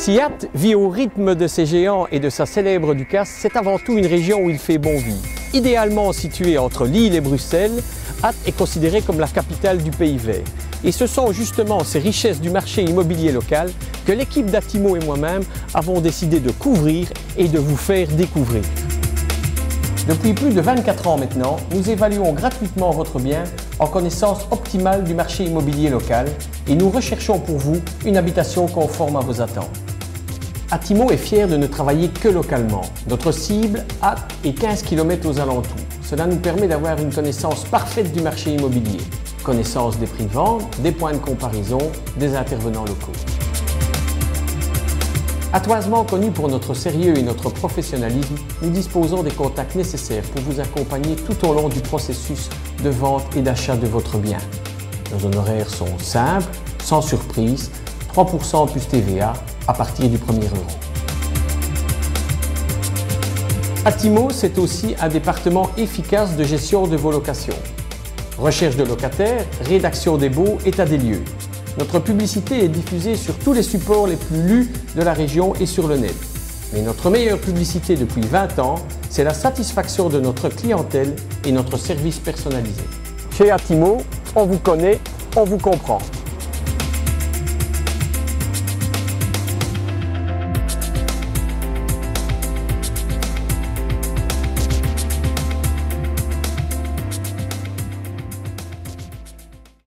Siat vit au rythme de ses géants et de sa célèbre Ducasse, c'est avant tout une région où il fait bon vivre. Idéalement située entre Lille et Bruxelles, Ath est considérée comme la capitale du pays vert. Et ce sont justement ces richesses du marché immobilier local que l'équipe d'Atimo et moi-même avons décidé de couvrir et de vous faire découvrir. Depuis plus de 24 ans maintenant, nous évaluons gratuitement votre bien en connaissance optimale du marché immobilier local et nous recherchons pour vous une habitation conforme à vos attentes. Atimo est fier de ne travailler que localement. Notre cible a est 15 km aux alentours. Cela nous permet d'avoir une connaissance parfaite du marché immobilier. Connaissance des prix de vente, des points de comparaison, des intervenants locaux. Atoisement connu pour notre sérieux et notre professionnalisme, nous disposons des contacts nécessaires pour vous accompagner tout au long du processus de vente et d'achat de votre bien. Nos honoraires sont simples, sans surprise, 3% plus TVA à partir du 1er euro. Atimo, c'est aussi un département efficace de gestion de vos locations. Recherche de locataires, rédaction des baux, état des lieux. Notre publicité est diffusée sur tous les supports les plus lus de la région et sur le net. Mais notre meilleure publicité depuis 20 ans, c'est la satisfaction de notre clientèle et notre service personnalisé. Chez Atimo, on vous connaît, on vous comprend.